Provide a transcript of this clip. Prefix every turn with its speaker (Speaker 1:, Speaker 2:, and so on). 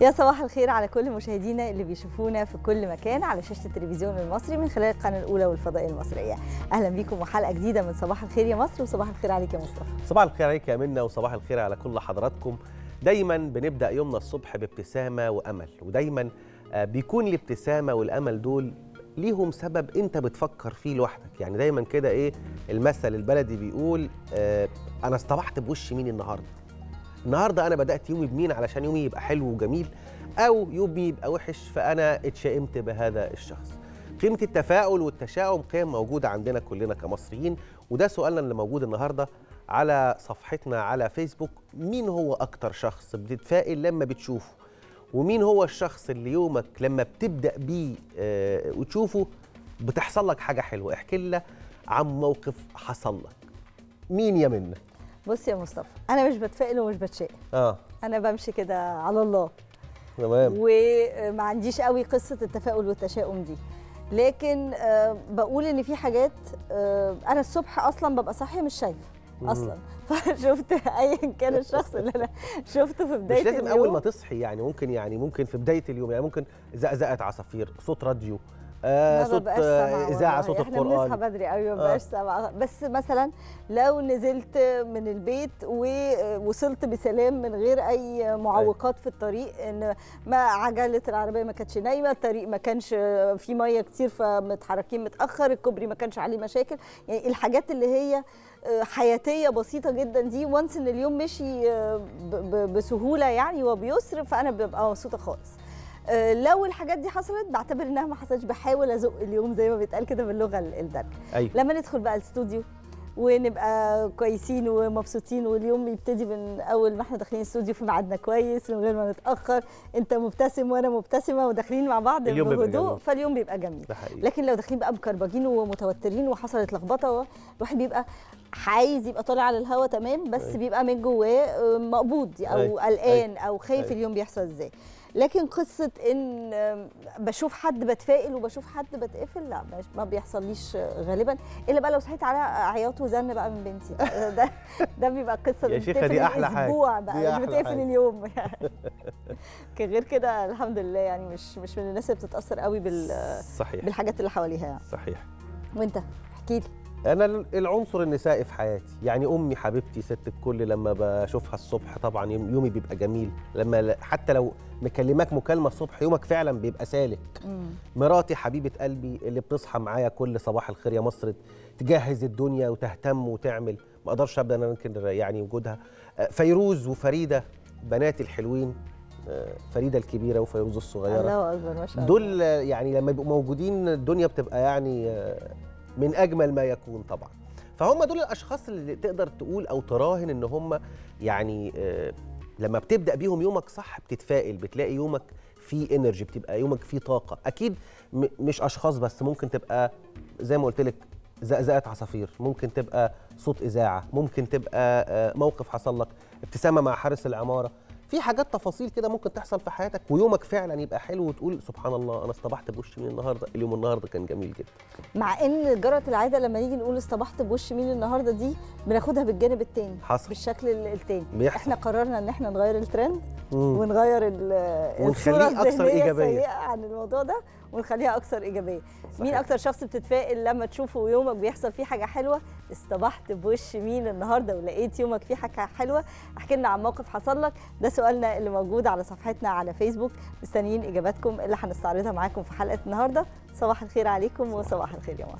Speaker 1: يا صباح الخير على كل مشاهدينا اللي بيشوفونا في كل مكان على شاشة التلفزيون المصري من خلال القناة الأولى والفضائيه المصرية. أهلا بيكم وحلقه جديدة من صباح الخير يا مصر وصباح الخير عليك يا مصطفى.
Speaker 2: صباح الخير عليك يا منى وصباح الخير على كل حضراتكم. دايما بنبدأ يومنا الصبح بابتسامة وأمل ودايما آه، بيكون الابتسامة والأمل دول ليهم سبب أنت بتفكر فيه لوحدك. يعني دايما كده إيه المثل البلدي بيقول آه أنا اصطبحت بوش مين النهارده؟ النهارده أنا بدأت يومي بمين؟ علشان يومي يبقى حلو وجميل أو يومي يبقى وحش فانا اتشائمت بهذا الشخص. قيمة التفاؤل والتشاؤم قيم موجودة عندنا كلنا كمصريين وده سؤالنا اللي موجود النهارده على صفحتنا على فيسبوك. مين هو أكتر شخص بتتفائل لما بتشوفه؟ ومين هو الشخص اللي يومك لما بتبدأ بيه آه وتشوفه بتحصل لك حاجة حلوة؟ احكي لنا عن موقف حصل لك. مين يا منى
Speaker 1: بص يا مصطفى أنا مش بتفائل ومش بتشائم.
Speaker 2: آه.
Speaker 1: أنا بمشي كده على الله.
Speaker 2: تمام.
Speaker 1: وما عنديش قوي قصة التفاؤل والتشاؤم دي. لكن آه، بقول إن في حاجات آه، أنا الصبح أصلا ببقى صاحية مش شايفة أصلا. فشفت ايا كان الشخص اللي أنا شفته في بداية
Speaker 2: مش لازم
Speaker 1: اليوم.
Speaker 2: اول ما تصحي يعني ممكن يعني ممكن في بداية اليوم يعني ممكن زقزقة عصافير صوت راديو. آه صوت آه
Speaker 1: إذاعة.
Speaker 2: صوت
Speaker 1: إحنا بنصحى
Speaker 2: القران
Speaker 1: بدري قوي ما بقاش بس مثلا لو نزلت من البيت ووصلت بسلام من غير أي معوقات في الطريق إن ما عجلة العربية ما كانتش نايمة الطريق ما كانش فيه مية كتير فمتحركين متأخر الكوبري ما كانش عليه مشاكل. يعني الحاجات اللي هي حياتية بسيطة جدا دي وانس إن اليوم مشي بسهولة يعني وبيسر فأنا ببقى مبسوطة خالص. آه، لو الحاجات دي حصلت بعتبر إنها ما حصلتش بحاول أزق اليوم زي ما بيتقال كده باللغة الدارجة
Speaker 2: أيوه
Speaker 1: لما ندخل بقى الاستوديو ونبقى كويسين ومبسوطين واليوم يبتدي من أول ما إحنا داخلين الاستوديو في ميعادنا كويس من غير ما نتأخر أنت مبتسم وأنا مبتسمة وداخلين مع بعض بهدوء. فاليوم بيبقى جميل لكن لو داخلين بقى مكربجين ومتوترين وحصلت لخبطة الواحد بيبقى عايز يبقى طالع على الهوا تمام بس
Speaker 2: أيوة.
Speaker 1: بيبقى من جواه آه، مقبوض أو
Speaker 2: أيوة.
Speaker 1: قلقان أو خايف
Speaker 2: أيوة.
Speaker 1: اليوم بيحصل إزاي لكن قصة إن بشوف حد بتفائل وبشوف حد بتقفل لا ما بيحصليش غالبا. إلا بقى لو صحيت على عياط وزن بقى من بنتي. ده ده بيبقى قصة
Speaker 2: يا شيخة
Speaker 1: بتقفل
Speaker 2: دي.
Speaker 1: الأسبوع
Speaker 2: دي
Speaker 1: بقى مش بتقفل. اليوم. يعني غير كده الحمد لله يعني مش مش من الناس اللي بتتأثر قوي بال
Speaker 2: صحيح.
Speaker 1: بالحاجات اللي حواليها يعني.
Speaker 2: صحيح.
Speaker 1: وأنت؟ احكي لي.
Speaker 2: أنا ال- العنصر النسائي في حياتي. يعني أمي حبيبتي ست الكل لما بشوفها الصبح طبعا يوم- يومي بيبقى جميل. لما حتى لو مكلماك مكالمة الصبح يومك فعلا بيبقى سالك. مراتي حبيبة قلبي اللي بتصحى معايا كل صباح الخير يا مصر تجهز الدنيا وتهتم وتعمل. ما أقدرش ابدا أنا يمكن يعني وجودها. آه، فيروز وفريدة بناتي الحلوين آه، فريدة الكبيرة وفيروز الصغيرة.
Speaker 1: الله أكبر ما شاء الله.
Speaker 2: دول يعني لما يبقوا موجودين الدنيا بتبقى يعني آه، من أجمل ما يكون طبعا. فهم دول الأشخاص اللي تقدر تقول أو تراهن إن هم يعني آه، لما بتبدأ بيهم يومك صح بتتفائل بتلاقي يومك فيه energy بتبقى يومك فيه طاقة. أكيد مش أشخاص بس ممكن تبقى زي ما قلت لك زقزقه عصافير ممكن تبقى صوت إذاعة ممكن تبقى آه، موقف حصل لك ابتسامة مع حارس العمارة. في حاجات تفاصيل كده ممكن تحصل في حياتك ويومك فعلا يبقى حلو وتقول سبحان الله أنا اصطبحت بوش مين النهارده؟ اليوم النهارده كان جميل جدا.
Speaker 1: مع إن جرت العادة لما نيجي نقول اصطبحت بوش مين النهارده دي بناخدها بالجانب التاني
Speaker 2: حصل.
Speaker 1: بالشكل ال- التاني.
Speaker 2: بيحصل.
Speaker 1: إحنا قررنا إن إحنا نغير الترند
Speaker 2: مم.
Speaker 1: ونغير الصورة
Speaker 2: إيجابية.
Speaker 1: السيئة عن الموضوع ده ونخليها أكثر إيجابية. مين
Speaker 2: صحيح.
Speaker 1: أكتر شخص بتتفائل لما تشوفه يومك بيحصل فيه حاجة حلوة؟ اصطبحت بوش مين النهارده ولقيت يومك فيه حاجة حلوة؟ احكي لنا عن موقف حصل لك. ده سؤالنا اللي موجود على صفحتنا على فيسبوك. مستنيين إجاباتكم اللي هنستعرضها معاكم في حلقة النهارده. صباح الخير عليكم وصباح الخير يا مصر.